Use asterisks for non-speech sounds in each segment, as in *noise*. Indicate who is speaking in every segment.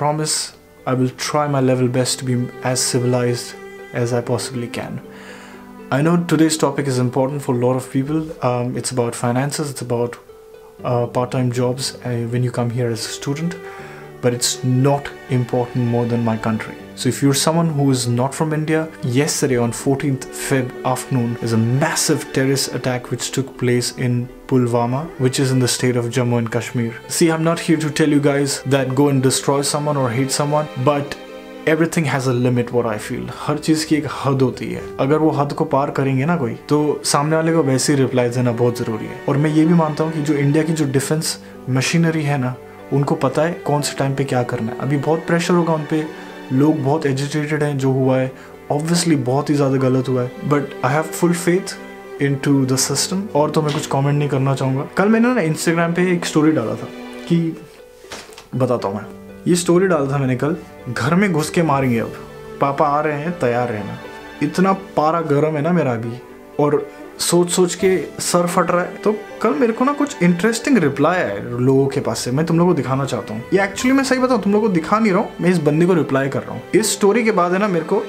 Speaker 1: promise I will try my level best to be as civilized as I possibly can. I know today's topic is important for a lot of people. Um, it's about finances, it's about uh, part time jobs uh, when you come here as a student, but it's not important more than my country. So if you're someone who is not from India, yesterday on 14th Feb afternoon is a massive terrorist attack which took place in Pulwama, which is in the state of Jammu and Kashmir. See, I'm not here to tell you guys that go and destroy someone or hate someone, but everything has a limit what I feel हर चीज की एक हद होती है अगर वो हद को पार करेंगे ना कोई तो सामने वाले को वैसे ही रिप्लाई देना बहुत जरूरी है और मैं ये भी मानता हूँ कि जो इंडिया की जो डिफेंस मशीनरी है ना उनको पता है कौन से टाइम पे क्या करना है। अभी बहुत प्रेशर होगा उन पर लोग बहुत एजुकेटेड हैं जो हुआ है। ऑब्वियसली बहुत ही ज़्यादा गलत हुआ है। But I have full faith in to the system और तो मैं कुछ कॉमेंट नहीं करना चाहूँगा। कल मैंने ना इंस्टाग्राम पे एक स्टोरी डाला था कि बताता हूँ मैं। ये स्टोरी डाला था मैंने कल। घर में घुस के मारेंगे अब। पापा आ रहे हैं, तैयार रहना। इतना पारा गर्म है ना मेरा अभी। और सोच सोच के सर फट रहा है। तो कल मेरे को ना कुछ इंटरेस्टिंग रिप्लाई है लोगों के पास से। मैं तुम लोगों को दिखाना चाहता हूँ। ये एक्चुअली मैं सही बताऊँ, तुम लोगों को दिखा नहीं रहा हूँ। मैं इस बंदे को रिप्लाई कर रहा हूँ। इस स्टोरी के बाद है ना मेरे को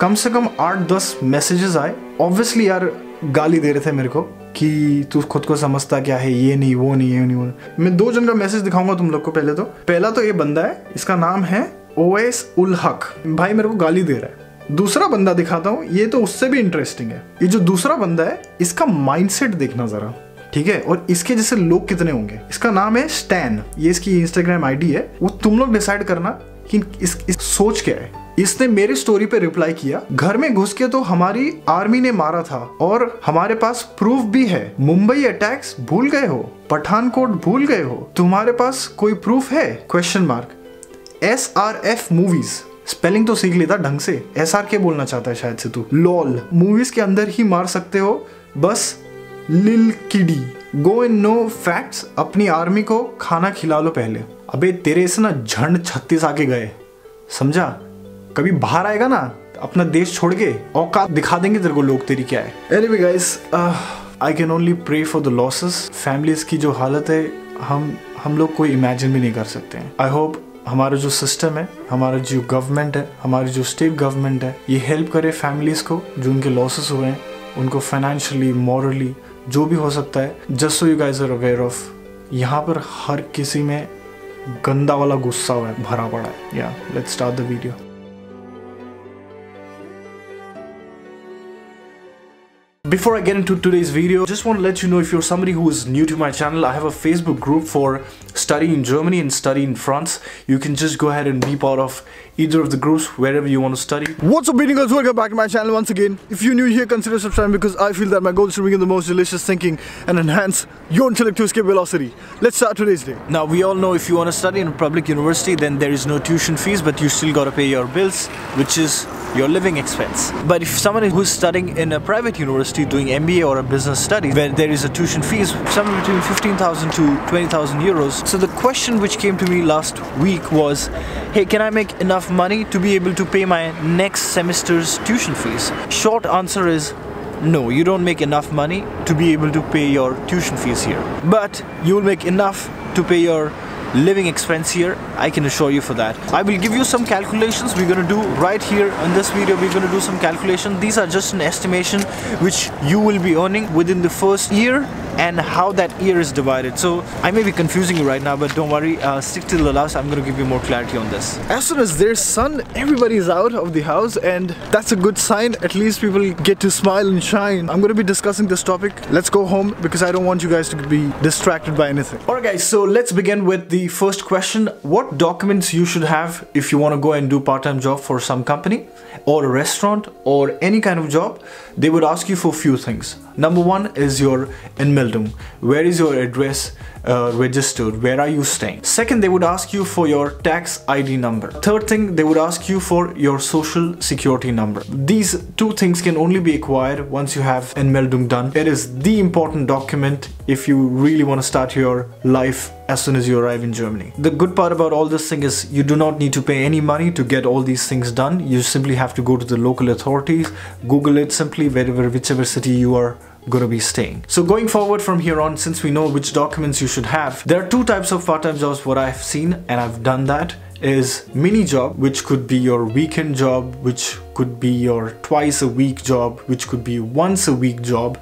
Speaker 1: कम से कम आठ दस मैसेजेस आए। ऑब्वियसली यार, गाली दे रहे थे मेरे को कि तू खुद को समझता क्या है, ये नहीं, वो नहीं, ये नहीं, वो मैं दो जन का मैसेज दिखाऊँगा तुम लोग को पहले तो। पहला तो ये बंदा है, इसका नाम है ओएस उल हक भाई मेरे को गाली दे रहा है। दूसरा बंदा दिखाता हूँ ये तो उससे भी इंटरेस्टिंग है। ये जो दूसरा बंदा है इसका माइंडसेट देखना जरा ठीक है? और इसके जैसे लोग कितने होंगे? इसका नाम है स्टैन ये इसकी इंस्टाग्राम आईडी है। वो तुम लोग डिसाइड करना कि इस, इस सोच क्या है। इसने मेरी स्टोरी पे रिप्लाई किया घर में घुस के तो हमारी आर्मी ने मारा था और हमारे पास प्रूफ भी है। मुंबई अटैक्स भूल गए हो? पठानकोट भूल गए हो? तुम्हारे पास कोई प्रूफ है? Question mark S R F movies spelling तो सीख लेता ढंग से। एस आर के बोलना चाहता है शायद से तू। लॉल मूवीज़ के अंदर ही मार सकते हो। बस lil kiddie go in no facts अपनी आर्मी को खाना खिला लो पहले। अबे, तेरे से ना झंड छत्तीस आके गए। समझा? कभी बाहर आएगा ना, अपना देश छोड़ के औकात दिखा देंगे तेरे को लोग तेरी क्या है। Anyway guys I can only pray for the losses families की जो हालत है, हम हम लोग कोई इमेजिन भी नहीं कर सकते हैं। आई होप हमारा जो सिस्टम है, हमारा जो गवर्नमेंट है, हमारी जो स्टेट गवर्नमेंट है, ये हेल्प करे फैमिलीज़ को, जो उनके लॉसेस हुए हैं, उनको फाइनेंशियली मॉरली जो भी हो सकता है just so you guys are aware of यहाँ पर हर किसी में गंदा वाला गुस्सा हुआ है, भरा पड़ा है। या let's start the video Before I get into today's video, just want to let you know if you're somebody who is new to my channel, I have a Facebook group for study in Germany and study in France. You can just go ahead and be part of either of the groups wherever you want to study.
Speaker 2: What's up girls, welcome back to my channel once again. If you're new here, consider subscribing because I feel that my goal is to bring you the most delicious thinking and enhance your intellect to escape velocity. Let's start today's day.
Speaker 1: Now we all know if you want to study in a public university, then there is no tuition fees, but you still got to pay your bills, which is your living expense. But if someone who's studying in a private university doing MBA or a business study where there is a tuition fees somewhere between 15,000 to 20,000 euros. So the question which came to me last week was, hey, can I make enough money to be able to pay my next semester's tuition fees? Short answer is no, you don't make enough money to be able to pay your tuition fees here. But you'll make enough to pay your living expense here I can assure you for that. I will give you some calculations we're gonna do right here in this video. We're gonna do some calculation. These are just an estimation which you will be earning within the first year and how that ear is divided. So I may be confusing you right now, but don't worry, uh, stick till the last. I'm going to give you more clarity on this.
Speaker 2: As soon as there's sun, everybody is out of the house and that's a good sign. At least people get to smile and shine. I'm going to be discussing this topic. Let's go home because I don't want you guys to be distracted by anything.
Speaker 1: Alright guys, so let's begin with the first question. What documents you should have if you want to go and do part-time job for some company or a restaurant or any kind of job? They would ask you for a few things. Number one is your Where is your address uh, registered? Where are you staying? Second, they would ask you for your tax ID number. Third thing, they would ask you for your social security number. These two things can only be acquired once you have Anmeldung done. It is the important document if you really want to start your life as soon as you arrive in Germany. The good part about all this thing is you do not need to pay any money to get all these things done. You simply have to go to the local authorities, Google it simply wherever, whichever city you are gonna be staying. So going forward from here on, since we know which documents you should have, there are two types of part-time jobs what I've seen and I've done that is mini job, which could be your weekend job, which could be your twice a week job, which could be once a week job,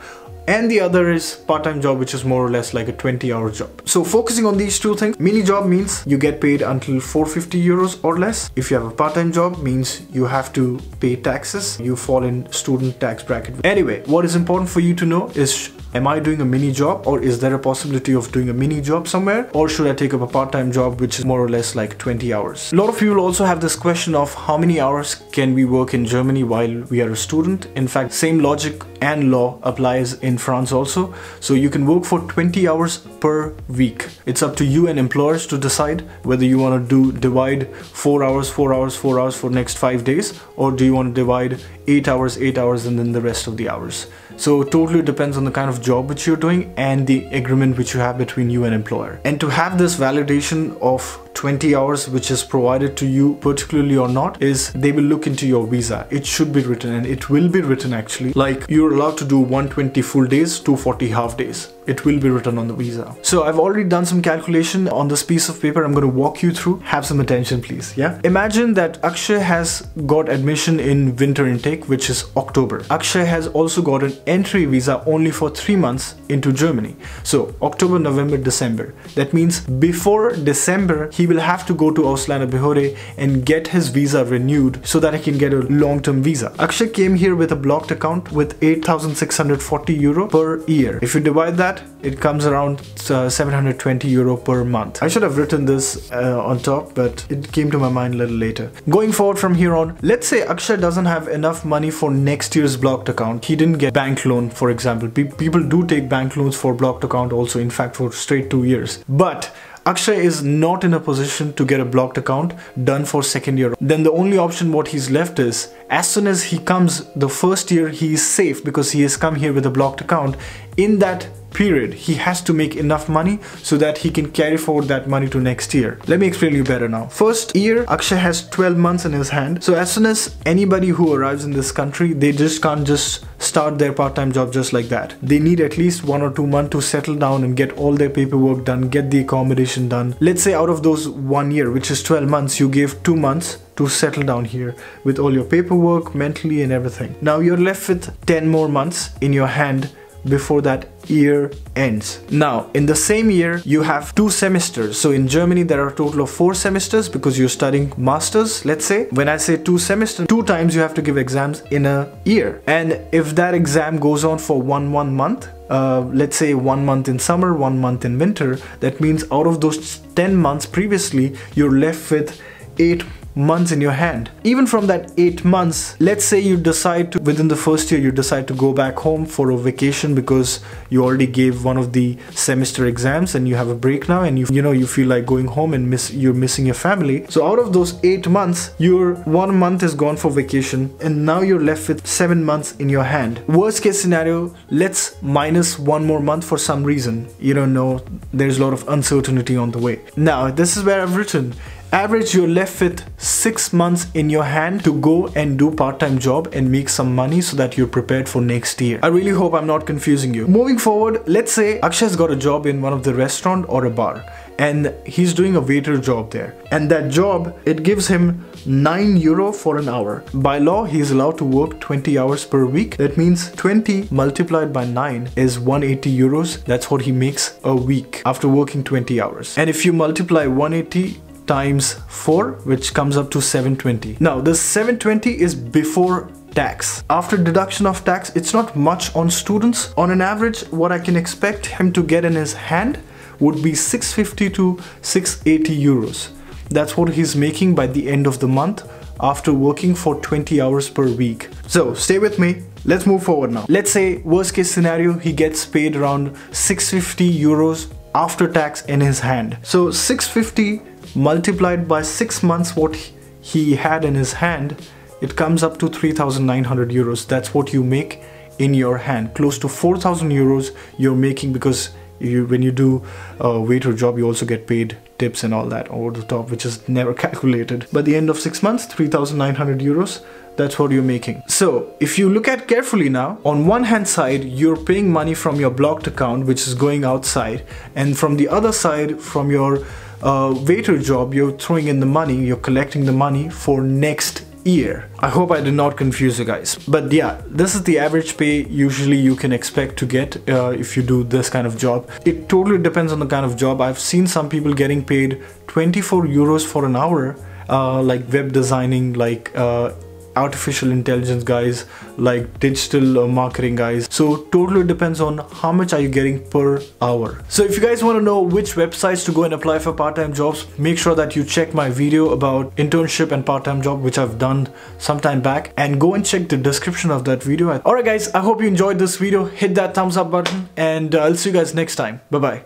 Speaker 1: and the other is part-time job which is more or less like a 20 hour job so focusing on these two things mini job means you get paid until 450 euros or less if you have a part-time job means you have to pay taxes you fall in student tax bracket anyway what is important for you to know is Am I doing a mini job or is there a possibility of doing a mini job somewhere? Or should I take up a part-time job which is more or less like 20 hours? A lot of people also have this question of how many hours can we work in Germany while we are a student? In fact, same logic and law applies in France also. So you can work for 20 hours per week. It's up to you and employers to decide whether you want to do divide 4 hours, 4 hours, 4 hours for next 5 days or do you want to divide 8 hours, 8 hours and then the rest of the hours. So totally depends on the kind of job which you're doing and the agreement which you have between you and employer. And to have this validation of 20 hours which is provided to you particularly or not is they will look into your visa. It should be written and it will be written actually. Like you're allowed to do 120 full days 240 half days it will be written on the visa. So I've already done some calculation on this piece of paper. I'm going to walk you through. Have some attention, please. Yeah. Imagine that Akshay has got admission in winter intake, which is October. Akshay has also got an entry visa only for three months into Germany. So October, November, December. That means before December, he will have to go to Ausländer Behörde and get his visa renewed so that he can get a long-term visa. Akshay came here with a blocked account with 8,640 euro per year. If you divide that that it comes around uh, 720 euro per month. I should have written this uh, on top but it came to my mind a little later. Going forward from here on, let's say Akshay doesn't have enough money for next year's blocked account. He didn't get bank loan for example. Pe people do take bank loans for blocked account also in fact for straight two years. But Akshay is not in a position to get a blocked account done for second year. Then the only option what he's left is as soon as he comes the first year he is safe because he has come here with a blocked account. In that period he has to make enough money so that he can carry forward that money to next year. Let me explain you better now. First year akshay has 12 months in his hand. So as soon as anybody who arrives in this country they just can't just start their part-time job just like that. They need at least one or two months to settle down and get all their paperwork done get the accommodation done. Let's say out of those one year which is 12 months you give two months to settle down here with all your paperwork mentally and everything. Now you're left with 10 more months in your hand before that year ends. Now, in the same year, you have two semesters. So in Germany, there are a total of four semesters because you're studying masters, let's say. When I say two semesters, two times you have to give exams in a year. And if that exam goes on for one, one month, uh, let's say one month in summer, one month in winter, that means out of those 10 months previously, you're left with eight months in your hand. Even from that eight months, let's say you decide to, within the first year, you decide to go back home for a vacation because you already gave one of the semester exams and you have a break now and you, you know, you feel like going home and miss, you're missing your family. So out of those eight months, your one month is gone for vacation and now you're left with seven months in your hand. Worst case scenario, let's minus one more month for some reason. You don't know, there's a lot of uncertainty on the way. Now, this is where I've written average you're left with six months in your hand to go and do part-time job and make some money so that you're prepared for next year. I really hope I'm not confusing you. Moving forward, let's say Akshay's got a job in one of the restaurant or a bar and he's doing a waiter job there. And that job it gives him 9 euro for an hour. By law he is allowed to work 20 hours per week. That means 20 multiplied by 9 is 180 euros. That's what he makes a week after working 20 hours. And if you multiply 180 times 4 which comes up to 720. Now this 720 is before tax. After deduction of tax it's not much on students. On an average what I can expect him to get in his hand would be 650 to 680 euros. That's what he's making by the end of the month after working for 20 hours per week. So stay with me. Let's move forward now. Let's say worst case scenario, he gets paid around 650 euros after tax in his hand. So 650 multiplied by 6 months what he had in his hand, it comes up to 3,900 euros. That's what you make in your hand. Close to 4,000 euros you're making because you, when you do a waiter job, you also get paid tips and all that over the top, which is never *laughs* calculated. By the end of six months, 3,900 euros, that's what you're making. So if you look at carefully now, on one hand side, you're paying money from your blocked account, which is going outside. And from the other side, from your uh, waiter job, you're throwing in the money, you're collecting the money for next year. I hope I did not confuse you guys. But yeah, this is the average pay usually you can expect to get uh, if you do this kind of job. It totally depends on the kind of job. I've seen some people getting paid 24 euros for an hour, uh, like web designing, like uh, artificial intelligence guys like digital uh, marketing guys. So totally depends on how much are you getting per hour. So if you guys want to know which websites to go and apply for part-time jobs make sure that you check my video about internship and part-time job which I've done some time back and go and check the description of that video. Alright guys I hope you enjoyed this video. Hit that thumbs up button and I'll see you guys next time. Bye bye